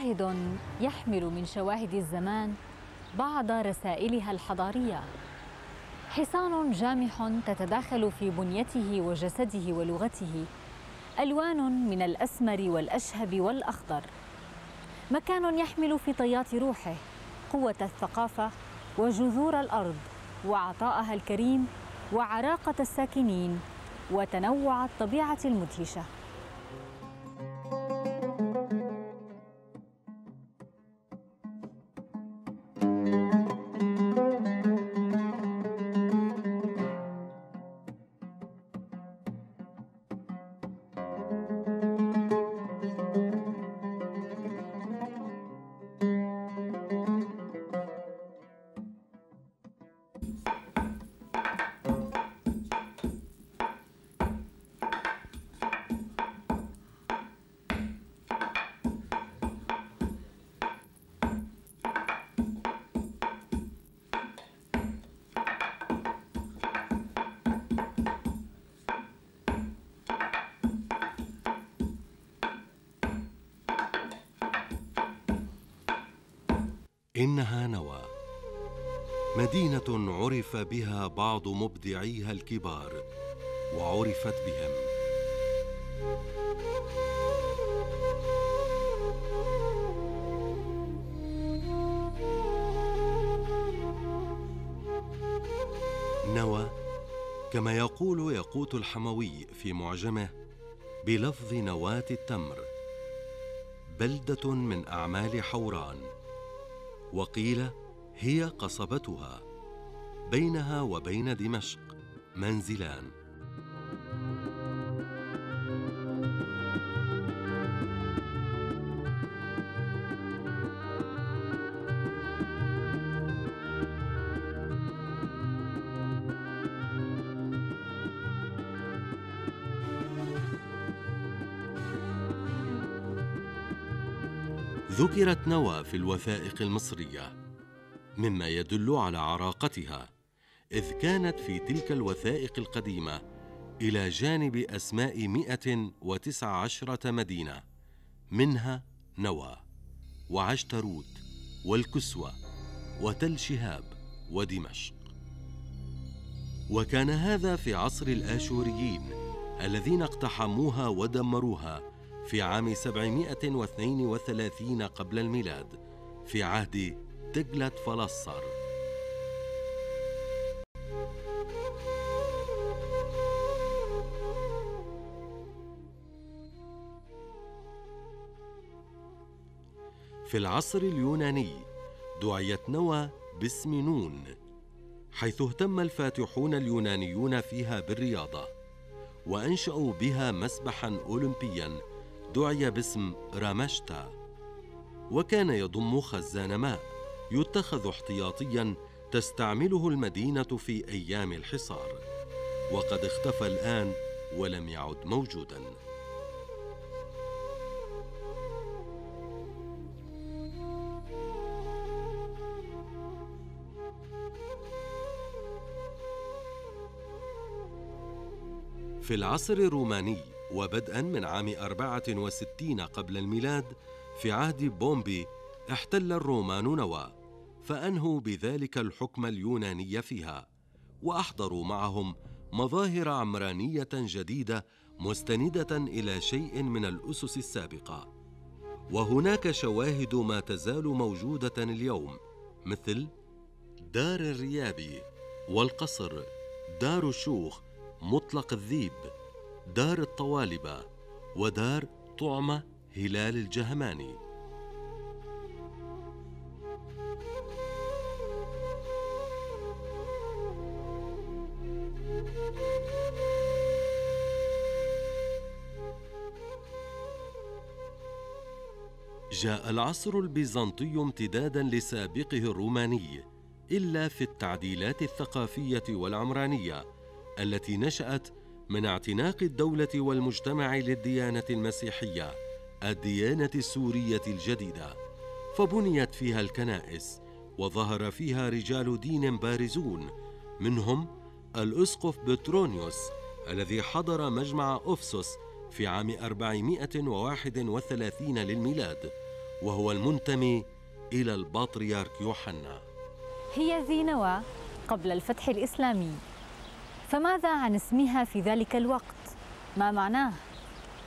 شاهد يحمل من شواهد الزمان بعض رسائلها الحضارية. حصان جامح تتداخل في بنيته وجسده ولغته. ألوان من الأسمر والأشهب والأخضر. مكان يحمل في طيات روحه قوة الثقافة وجذور الأرض وعطاءها الكريم وعراقة الساكنين وتنوع الطبيعة المدهشة. إنها نوى. مدينة عرف بها بعض مبدعيها الكبار وعرفت بهم. نوى كما يقول يقوت الحموي في معجمه بلفظ نواة التمر بلدة من أعمال حوران. وقيل هي قصبتها بينها وبين دمشق منزلان. ذكرت نوى في الوثائق المصرية مما يدل على عراقتها إذ كانت في تلك الوثائق القديمة إلى جانب أسماء مئة وتسع عشرة مدينة منها نوى وعشتروت والكسوة وتل شهاب ودمشق. وكان هذا في عصر الآشوريين الذين اقتحموها ودمروها في عام 732 قبل الميلاد في عهد تجلت فلصر في العصر اليوناني دعيت نوى باسم نون حيث اهتم الفاتحون اليونانيون فيها بالرياضة وأنشأوا بها مسبحا اولمبيا دعي باسم رامشتا. وكان يضم خزان ماء يتخذ احتياطيا تستعمله المدينة في أيام الحصار. وقد اختفى الآن ولم يعد موجودا. في العصر الروماني وبدءا من عام 64 قبل الميلاد في عهد بومبي احتل الرومان نوى فأنهوا بذلك الحكم اليوناني فيها وأحضروا معهم مظاهر عمرانية جديدة مستندة إلى شيء من الأسس السابقة. وهناك شواهد ما تزال موجودة اليوم مثل دار الريابي والقصر دار الشوخ مطلق الذيب. دار الطوالبة ودار طعمة هلال الجهماني. جاء العصر البيزنطي امتدادا لسابقه الروماني إلا في التعديلات الثقافية والعمرانية التي نشأت من اعتناق الدولة والمجتمع للديانة المسيحية الديانة السورية الجديدة. فبنيت فيها الكنائس وظهر فيها رجال دين بارزون منهم الأسقف بترونيوس الذي حضر مجمع أفسس في عام 431 للميلاد وهو المنتمي إلى البطريرك يوحنا. هي ذي نوى قبل الفتح الإسلامي. فماذا عن اسمها في ذلك الوقت؟ ما معناه؟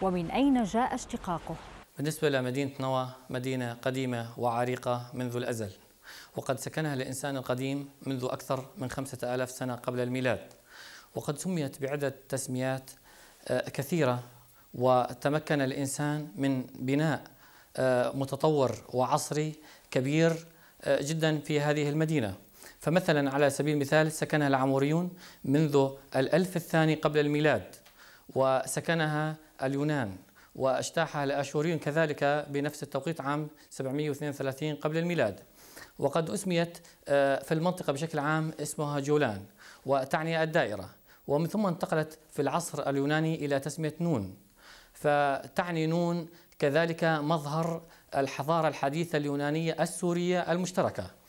ومن أين جاء اشتقاقه؟ بالنسبة لمدينة نوى مدينة قديمة وعريقة منذ الأزل وقد سكنها الإنسان القديم منذ أكثر من خمسة آلاف سنة قبل الميلاد وقد سميت بعدة تسميات آه، كثيرة وتمكن الإنسان من بناء آه، متطور وعصري كبير آه، جدا في هذه المدينة فمثلا على سبيل المثال سكنها العموريون منذ الألف الثاني قبل الميلاد وسكنها اليونان واجتاحها الأشوريون كذلك بنفس التوقيت عام 732 قبل الميلاد. وقد أسميت آه، في المنطقة بشكل عام اسمها جولان وتعني الدائرة ومن ثم انتقلت في العصر اليوناني إلى تسمية نون. فتعني نون كذلك مظهر الحضارة الحديثة اليونانية السورية المشتركة.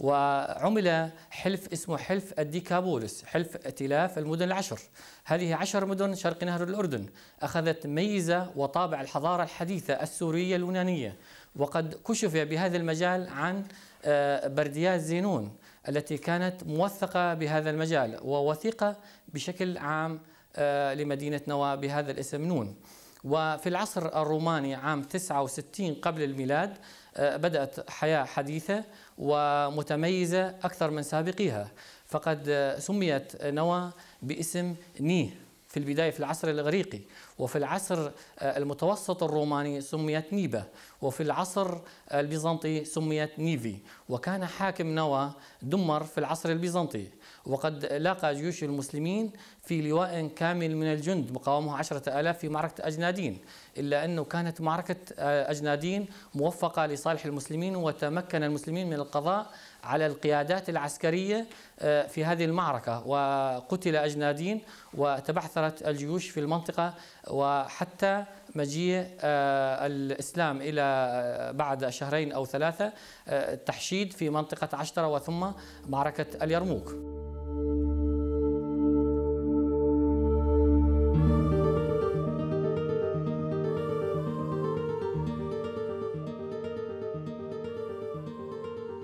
وعمل حلف اسمه حلف الديكابولس حلف ائتلاف المدن العشر. هذه عشر مدن شرق نهر الأردن أخذت ميزة وطابع الحضارة الحديثة السورية اليونانية. وقد كشف بهذا المجال عن آه، برديات زينون التي كانت موثقة بهذا المجال ووثيقة بشكل عام آه، لمدينة نوى بهذا الاسم نون. وفي العصر الروماني عام 69 قبل الميلاد آه، بدأت حياة حديثة ومتميزة أكثر من سابقيها. فقد سميت نوى باسم نيه. في البداية في العصر الإغريقي وفي العصر المتوسط الروماني سميت نيبة وفي العصر البيزنطي سميت نيفي. وكان حاكم نوى دمر في العصر البيزنطي. وقد لاقى جيوش المسلمين في لواء كامل من الجند مقاومة عشرة آلاف في معركة أجنادين. إلا أنه كانت معركة أجنادين موفقة لصالح المسلمين وتمكن المسلمين من القضاء على القيادات العسكرية آه، في هذه المعركة. وقتل أجنادين وتبعثرت الجيوش في المنطقة وحتى مجيء آه، الإسلام إلى آه، بعد شهرين أو ثلاثة تحشيد في منطقة عشترة وثم معركة اليرموك.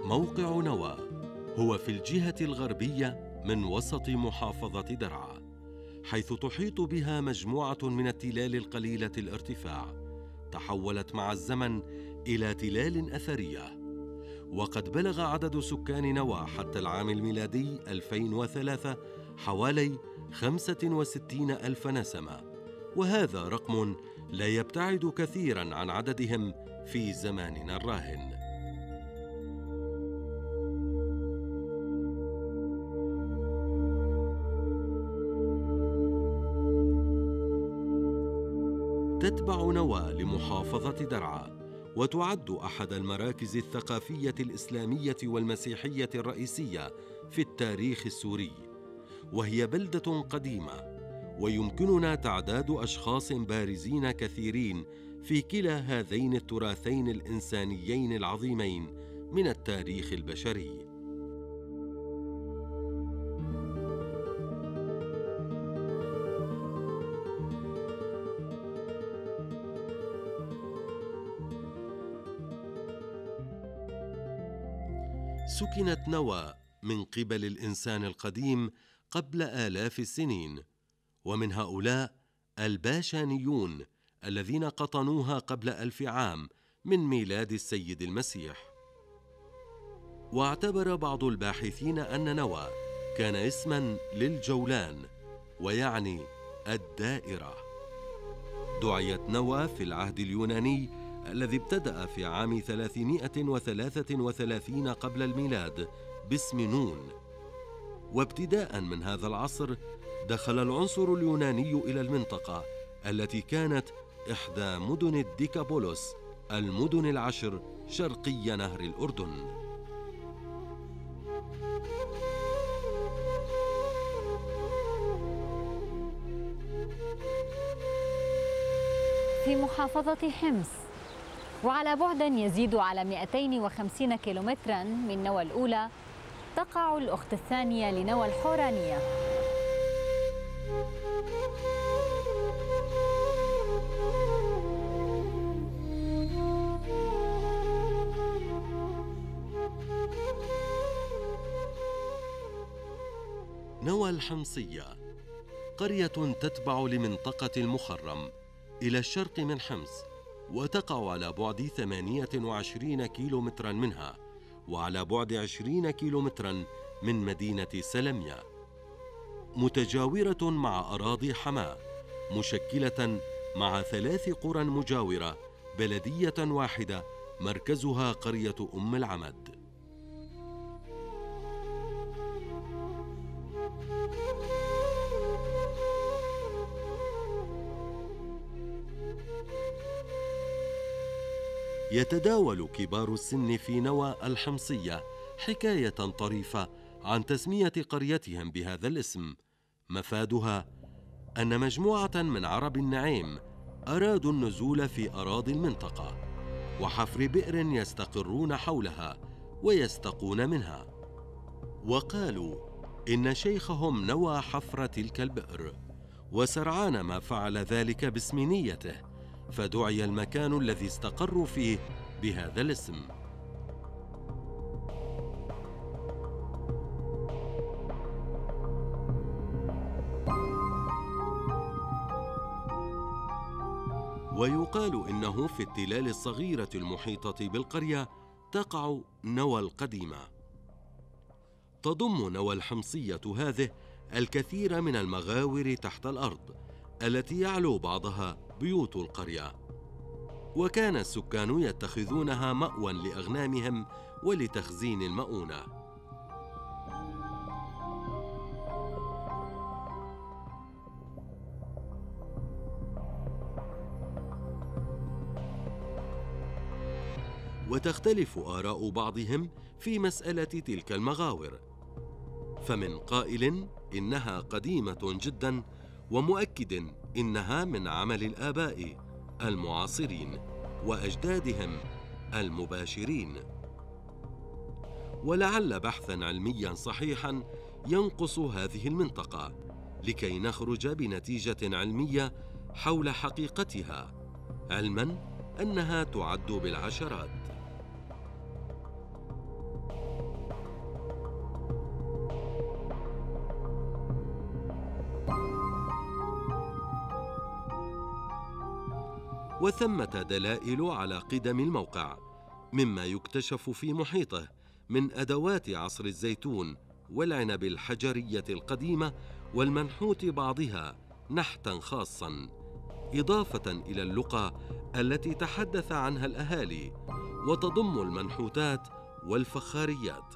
موقع نوى هو في الجهة الغربية من وسط محافظة درعا حيث تحيط بها مجموعة من التلال القليلة الارتفاع تحولت مع الزمن إلى تلال أثرية. وقد بلغ عدد سكان نوى حتى العام الميلادي 2003 حوالي 65 ألف نسمة وهذا رقم لا يبتعد كثيرا عن عددهم في زماننا الراهن. تتبع نوى لمحافظة درعا وتعد أحد المراكز الثقافية الإسلامية والمسيحية الرئيسية في التاريخ السوري. وهي بلدة قديمة ويمكننا تعداد أشخاص بارزين كثيرين في كلا هذين التراثين الإنسانيين العظيمين من التاريخ البشري. سكنت نوى من قبل الإنسان القديم قبل آلاف السنين ومن هؤلاء الباشانيون الذين قطنوها قبل ألف عام من ميلاد السيد المسيح. واعتبر بعض الباحثين أن نوى كان اسما للجولان ويعني الدائرة. دعيت نوى في العهد اليوناني الذي ابتدأ في عام 333 قبل الميلاد باسم نون. وابتداء من هذا العصر دخل العنصر اليوناني إلى المنطقة التي كانت إحدى مدن الديكابولوس المدن العشر شرقي نهر الأردن. في محافظة حمص وعلى بعد يزيد على 250 كيلومترا من نوى الأولى تقع الأخت الثانية لنوى الحورانية. نوى الحمصية قرية تتبع لمنطقة المخرم إلى الشرق من حمص. وتقع على بعد 28 كيلومترا منها وعلى بعد 20 كيلومترا من مدينة سلميا متجاورة مع أراضي حماة مشكلة مع ثلاث قرى مجاورة بلدية واحدة مركزها قرية أم العمد. يتداول كبار السن في نوى الحمصية حكاية طريفة عن تسمية قريتهم بهذا الاسم. مفادها أن مجموعة من عرب النعيم أرادوا النزول في أراضي المنطقة وحفر بئر يستقرون حولها ويستقون منها. وقالوا إن شيخهم نوى حفر تلك البئر وسرعان ما فعل ذلك باسم نيته فدعي المكان الذي استقروا فيه بهذا الاسم. ويقال إنه في التلال الصغيرة المحيطة بالقرية تقع نوى القديمة. تضم نوى الحمصية هذه الكثير من المغاور تحت الأرض التي يعلو بعضها بيوت القرية. وكان السكان يتخذونها مأوى لأغنامهم ولتخزين المؤونة. وتختلف آراء بعضهم في مسألة تلك المغاور. فمن قائل إنها قديمة جدا ومؤكد إنها من عمل الآباء المعاصرين وأجدادهم المباشرين. ولعل بحثا علميا صحيحا ينقص هذه المنطقة لكي نخرج بنتيجة علمية حول حقيقتها علما أنها تعد بالعشرات. وثمة دلائل على قدم الموقع مما يكتشف في محيطه من أدوات عصر الزيتون والعنب الحجرية القديمة والمنحوت بعضها نحتا خاصا إضافة إلى اللقى التي تحدث عنها الأهالي وتضم المنحوتات والفخاريات.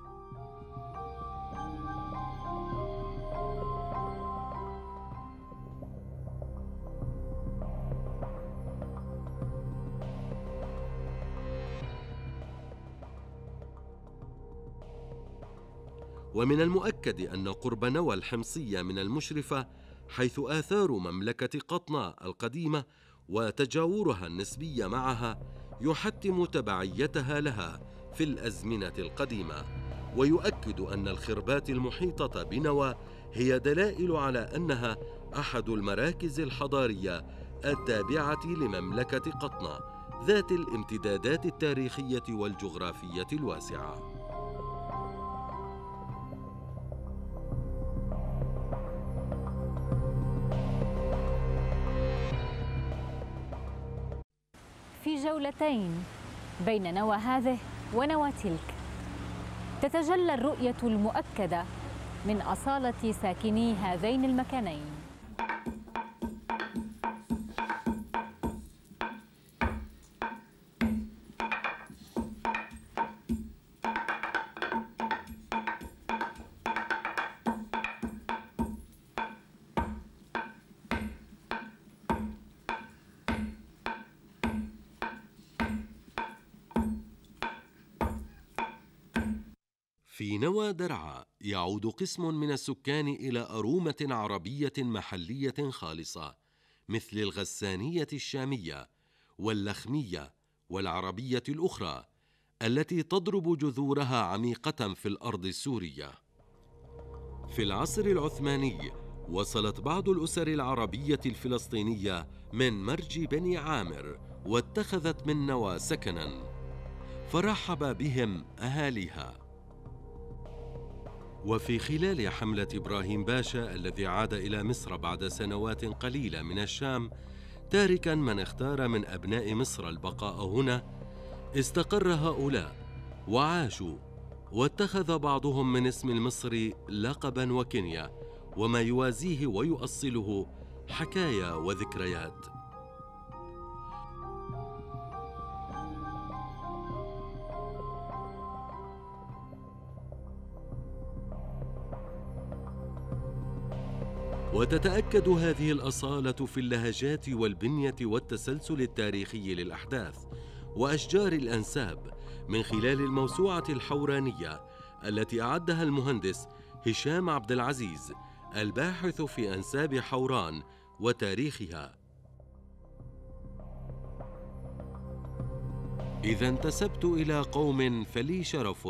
ومن المؤكد أن قرب نوى الحمصية من المشرفة حيث آثار مملكة قطنة القديمة وتجاورها النسبي معها يحتم تبعيتها لها في الأزمنة القديمة. ويؤكد أن الخربات المحيطة بنوى هي دلائل على أنها أحد المراكز الحضارية التابعة لمملكة قطنة ذات الامتدادات التاريخية والجغرافية الواسعة. في جولتين بين نوى هذه ونوى تلك. تتجلى الرؤية المؤكدة من أصالة ساكني هذين المكانين. في نوى درعا يعود قسم من السكان إلى أرومة عربية محلية خالصة مثل الغسانية الشامية واللخمية والعربية الأخرى التي تضرب جذورها عميقة في الأرض السورية. في العصر العثماني وصلت بعض الأسر العربية الفلسطينية من مرج بني عامر واتخذت من نوى سكنا فرحب بهم أهاليها وفي خلال حملة إبراهيم باشا الذي عاد إلى مصر بعد سنوات قليلة من الشام تاركا من اختار من أبناء مصر البقاء هنا استقر هؤلاء وعاشوا واتخذ بعضهم من اسم المصري لقبا وكنية وما يوازيه ويؤصله حكايا وذكريات. وتتأكد هذه الأصالة في اللهجات والبنية والتسلسل التاريخي للأحداث وأشجار الأنساب من خلال الموسوعة الحورانية التي أعدها المهندس هشام عبد العزيز الباحث في أنساب حوران وتاريخها. إذا انتسبت إلى قوم فلي شرف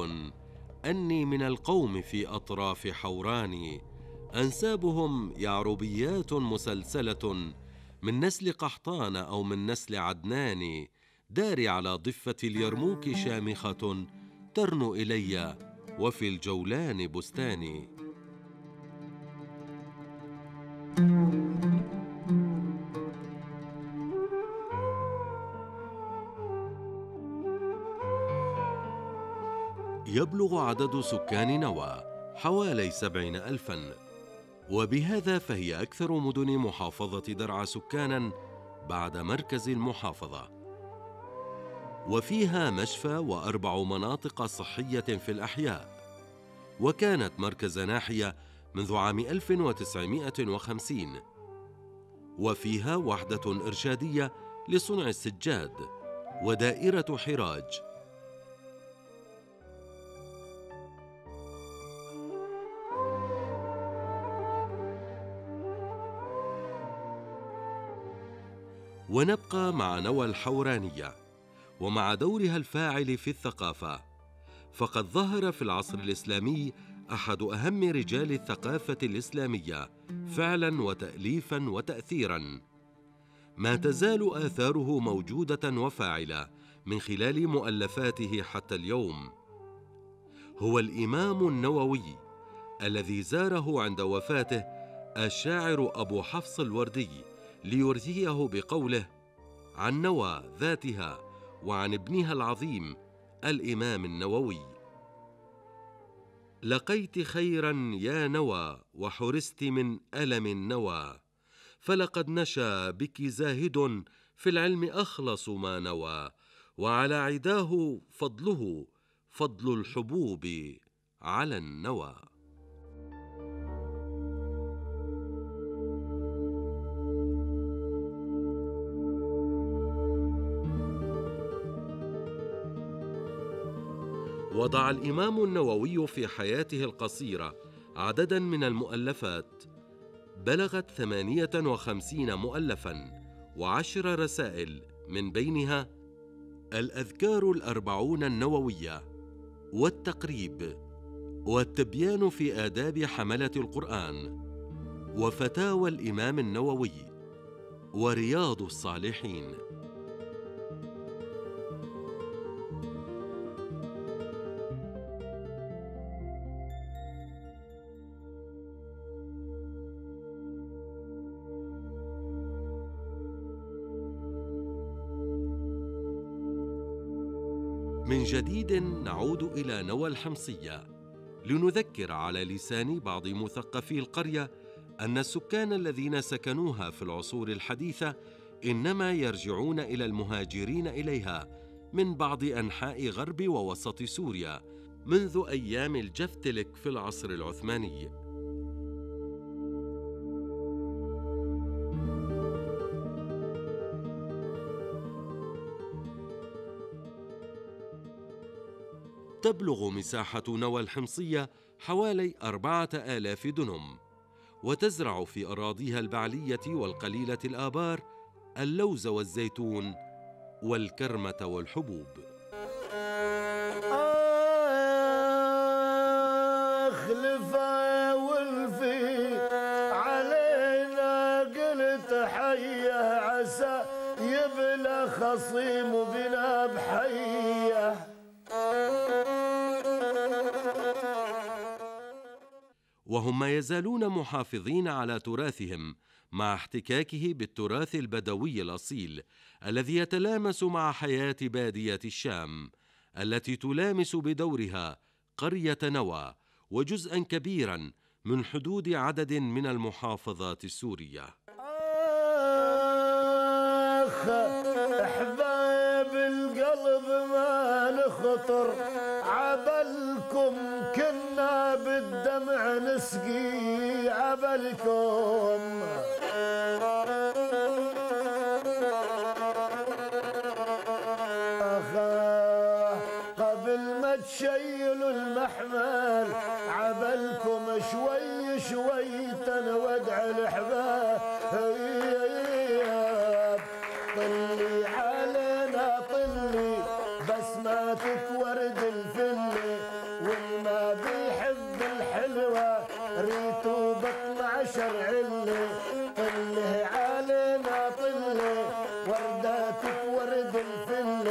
أني من القوم في أطراف حوراني. أنسابهم يعربيات مسلسلة من نسل قحطان أو من نسل عدنان داري على ضفة اليرموك شامخة ترنو إلي وفي الجولان بستاني يبلغ عدد سكان نوى حوالي سبعين ألفاً. وبهذا فهي أكثر مدن محافظة درعا سكاناً بعد مركز المحافظة. وفيها مشفى وأربع مناطق صحية في الأحياء. وكانت مركز ناحية منذ عام 1950 وفيها وحدة إرشادية لصنع السجاد ودائرة حراج ونبقى مع نوى الحورانية ومع دورها الفاعل في الثقافة. فقد ظهر في العصر الإسلامي أحد أهم رجال الثقافة الإسلامية فعلا وتاليفا وتاثيرا. ما تزال آثاره موجودة وفاعلة من خلال مؤلفاته حتى اليوم. هو الإمام النووي الذي زاره عند وفاته الشاعر أبو حفص الوردي. ليرثيه بقوله عن نوى ذاتها وعن ابنها العظيم الإمام النووي. لقيت خيرا يا نوى وحرست من ألم النوى فلقد نشأ بك زاهد في العلم أخلص ما نوى وعلى عداه فضله فضل الحبوب على النوى. وضع الإمام النووي في حياته القصيرة عددا من المؤلفات. بلغت ثمانية وخمسين مؤلفا وعشر رسائل من بينها الأذكار الأربعون النووية والتقريب والتبيان في آداب حملة القرآن وفتاوى الإمام النووي ورياض الصالحين. من جديد نعود إلى نوى الحمصية. لنذكر على لسان بعض مثقفي القرية أن السكان الذين سكنوها في العصور الحديثة إنما يرجعون إلى المهاجرين إليها من بعض أنحاء غرب ووسط سوريا منذ أيام الجفتلك في العصر العثماني. تبلغ مساحة نوى الحمصية حوالي أربعة آلاف دنم وتزرع في أراضيها البعلية والقليلة الآبار اللوز والزيتون والكرمة والحبوب. أخلفا ولفي علينا قلت حية عسى يبلى خصيم بنا بحية. وهم ما يزالون محافظين على تراثهم مع احتكاكه بالتراث البدوي الأصيل الذي يتلامس مع حياة بادية الشام التي تلامس بدورها قرية نوى وجزءا كبيرا من حدود عدد من المحافظات السورية. آخ القلب ما نخطر. عبلكم كنا بالدمع نسقي عبلكم. قبل ما تشيلوا المحمل عبلكم شوي شوي تنودع الحباب ورداتك ورد الفل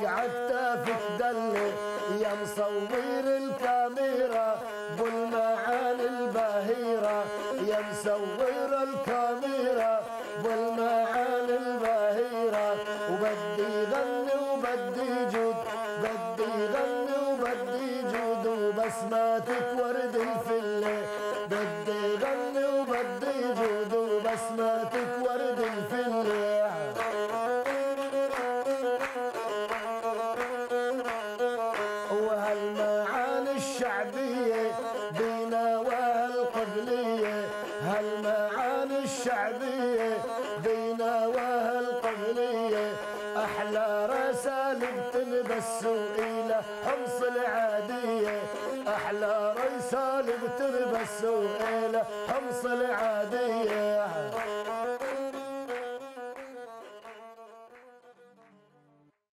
شعرك عكتافك دلي يا مصور الكاميرا بالمعاني الباهرة يا مصور الكاميرا بالمعاني الباهرة وبدي غني وبدي جود بدي غني وبدي جود. وبسماتك ورد الفلة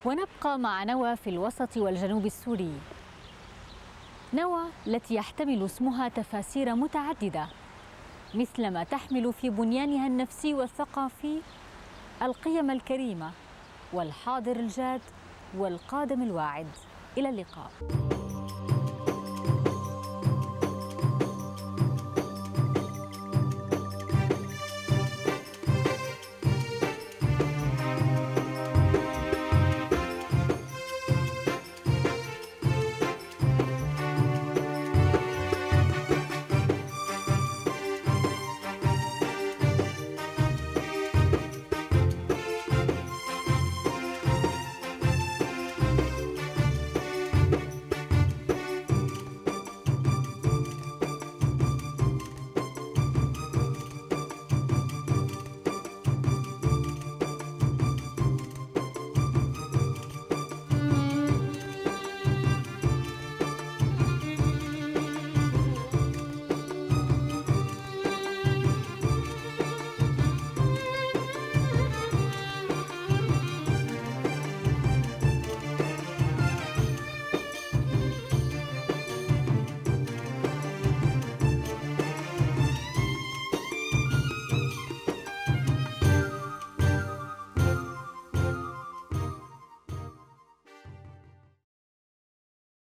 ونبقى مع نوى في الوسط والجنوب السوري. نوى التي يحتمل اسمها تفاسير متعددة مثلما تحمل في بنيانها النفسي والثقافي القيم الكريمة والحاضر الجاد والقادم الواعد. إلى اللقاء.